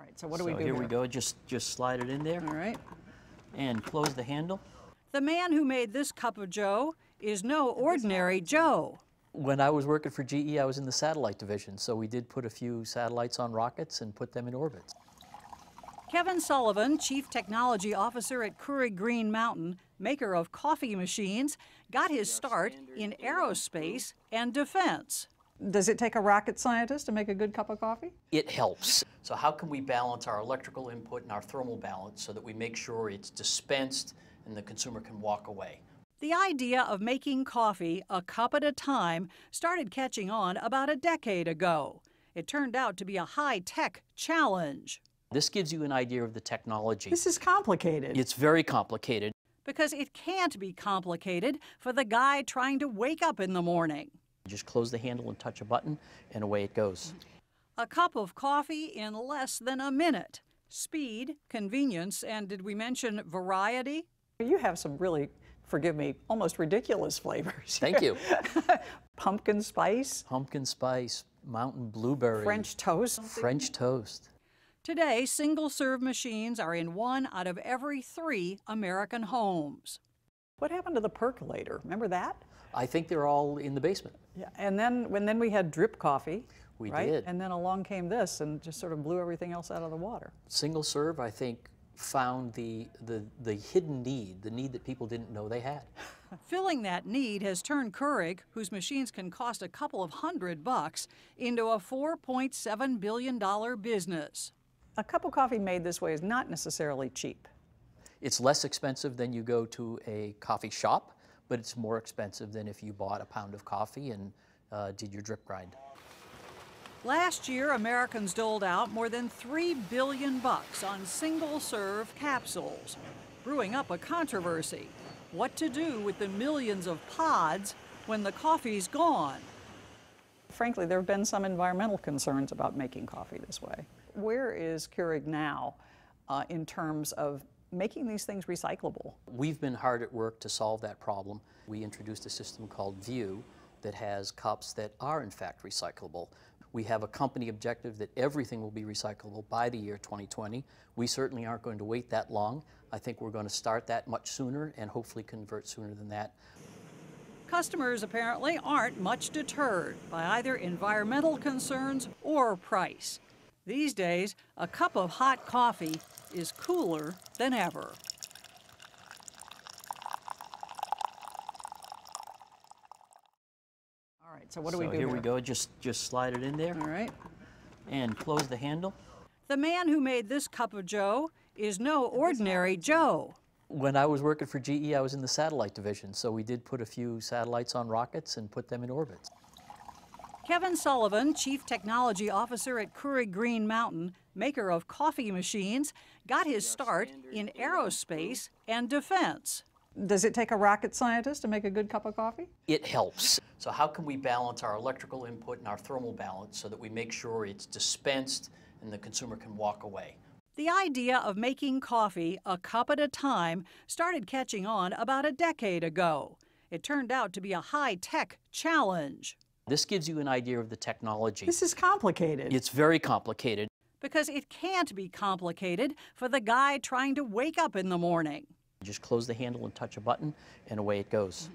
right, so what do we do here here? we go. Just just slide it in there All right. and close the handle. The man who made this cup of Joe is no ordinary Joe. When I was working for GE, I was in the satellite division, so we did put a few satellites on rockets and put them in orbit. Kevin Sullivan, Chief Technology Officer at Keurig Green Mountain, maker of coffee machines, got his start in aerospace and defense. Does it take a rocket scientist to make a good cup of coffee? It helps. So how can we balance our electrical input and our thermal balance so that we make sure it's dispensed and the consumer can walk away? The idea of making coffee a cup at a time started catching on about a decade ago. It turned out to be a high tech challenge This gives you an idea of the technology. This is complicated. It's very complicated. because it can't be complicated for the guy trying to wake up in the morning. Just close the handle and touch a button, and away it goes. A cup of coffee in less than a minute. Speed, convenience, and did we mention variety? You have some really, forgive me, almost ridiculous flavors. Thank you. Pumpkin spice, Pumpkin spice, mountain blueberry, French toast. French toast. Today, single serve machines are in one out of every three American homes. What happened to the percolator? Remember that? I think they're all in the basement. Yeah. And then when then we had drip coffee. We right? did. And then along came this and just sort of blew everything else out of the water. Single serve, I think, found the, the, the hidden need, the need that people didn't know they had. Filling that need has turned Keurig, whose machines can cost a couple of hundred bucks, into a $4.7 billion business. A cup of coffee made this way is not necessarily cheap. It's less expensive than you go to a coffee shop, but it's more expensive than if you bought a pound of coffee and uh, did your drip grind. Last year, Americans doled out more than 3 billion bucks on single-serve capsules, brewing up a controversy. What to do with the millions of pods when the coffee's gone? Frankly, there have been some environmental concerns about making coffee this way. Where is Keurig now uh, in terms of making these things recyclable? We've been hard at work to solve that problem. We introduced a system called Vue that has cups that are in fact recyclable. We have a company objective that everything will be recyclable by the year 2020. We certainly aren't going to wait that long. I think we're going to start that much sooner and hopefully convert sooner than that. Customers apparently aren't much deterred by either environmental concerns or price. These days, a cup of hot coffee is cooler than ever. Right, so what do so we do here we go. Just just slide it in there All right. and close the handle. The man who made this cup of Joe is no ordinary Joe. When I was working for GE, I was in the satellite division, so we did put a few satellites on rockets and put them in orbit. Kevin Sullivan, Chief Technology Officer at Keurig Green Mountain, maker of coffee machines, got his start in aerospace and defense. Does it take a rocket scientist to make a good cup of coffee? It helps. So how can we balance our electrical input and our thermal balance so that we make sure it's dispensed and the consumer can walk away? The idea of making coffee a cup at a time started catching on about a decade ago. It turned out to be a high tech challenge This gives you an idea of the technology. This is complicated. It's very complicated. because it can't be complicated for the guy trying to wake up in the morning. Just close the handle and touch a button, and away it goes.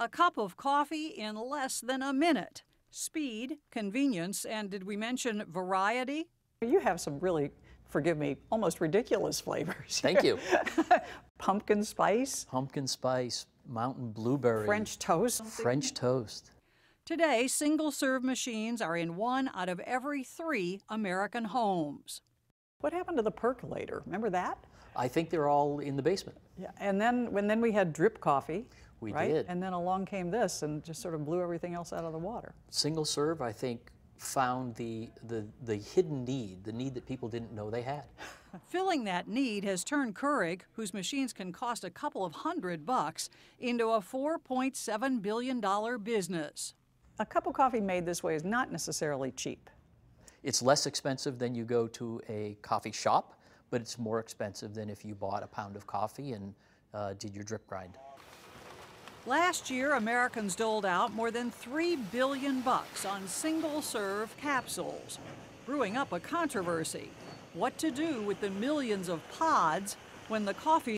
A cup of coffee in less than a minute. Speed, convenience, and did we mention variety? You have some really, forgive me, almost ridiculous flavors. Thank you. Pumpkin spice, Pumpkin spice, mountain blueberry, French toast. French toast. Today, single serve machines are in one out of every three American homes. What happened to the percolator? Remember that? I think they're all in the basement. Yeah. And then when then we had drip coffee. We right? did. And then along came this and just sort of blew everything else out of the water. Single serve, I think, found the, the, the hidden need, the need that people didn't know they had. Filling that need has turned Keurig, whose machines can cost a couple of hundred bucks, into a $4.7 billion business. A cup of coffee made this way is not necessarily cheap. It's less expensive than you go to a coffee shop, but it's more expensive than if you bought a pound of coffee and uh, did your drip grind. Last year, Americans doled out more than 3 billion bucks on single-serve capsules, brewing up a controversy. what to do with the millions of pods when the coffee